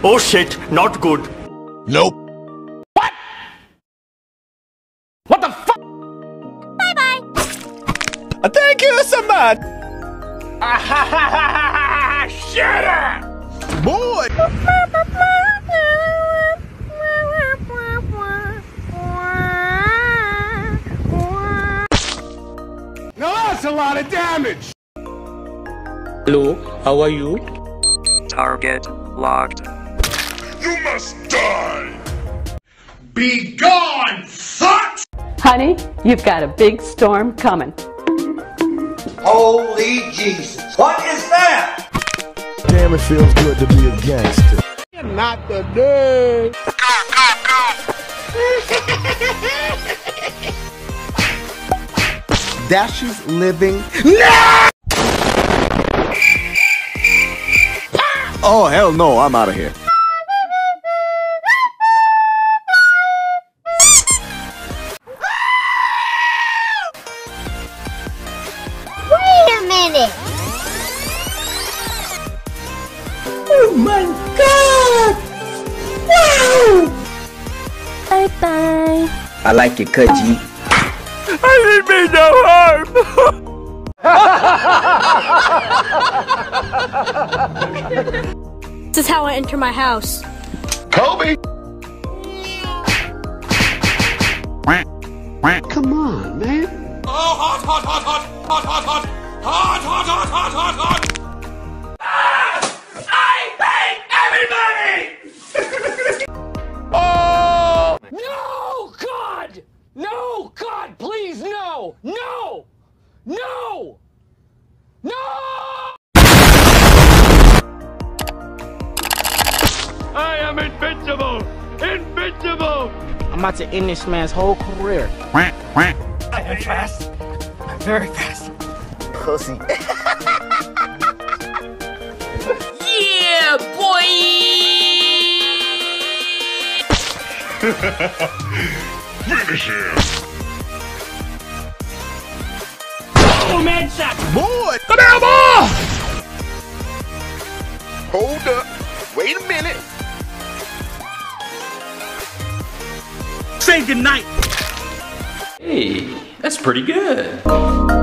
Easy! Oh shit, not good. Nope. What the fuck? Uh, Thank you so much. Shut up! Boy. Now that's a lot of damage! Hello, how are you? Target locked. You must die. Be gone, fuck! Honey, you've got a big storm coming. Holy Jesus. What is that? Damn, it feels good to be a gangster. Not the day! Dash's living. No! Oh, hell no, I'm out of here. Oh my god! Wow! Bye bye. I like your cut, G. I didn't mean no harm! This is how I enter my house. Kobe. Come on, man. Oh, hot, hot, hot, hot, hot, hot, hot, hot, hot, hot, hot, hot, no! No! No! No! I am invincible! Invincible! I'm about to end this man's whole career. I am fast. I'm very fast. Pussy. Yeah, boy! Finish him. Oh, man, shot! Boy. Come here, boy! Hold up. Wait a minute. Say goodnight. Hey, that's pretty good.